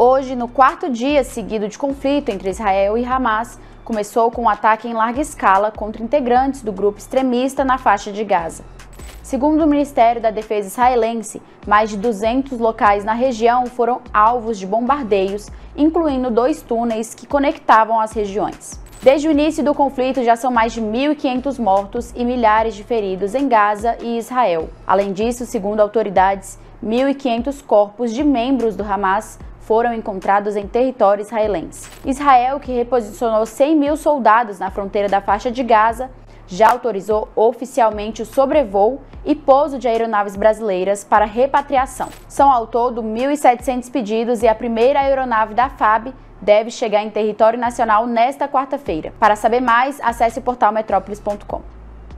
Hoje, no quarto dia seguido de conflito entre Israel e Hamas, começou com um ataque em larga escala contra integrantes do grupo extremista na faixa de Gaza. Segundo o Ministério da Defesa israelense, mais de 200 locais na região foram alvos de bombardeios, incluindo dois túneis que conectavam as regiões. Desde o início do conflito, já são mais de 1.500 mortos e milhares de feridos em Gaza e Israel. Além disso, segundo autoridades, 1.500 corpos de membros do Hamas foram encontrados em território israelense. Israel, que reposicionou 100 mil soldados na fronteira da faixa de Gaza, já autorizou oficialmente o sobrevoo e pouso de aeronaves brasileiras para repatriação. São ao todo 1.700 pedidos e a primeira aeronave da FAB deve chegar em território nacional nesta quarta-feira. Para saber mais, acesse o portal metrópolis.com.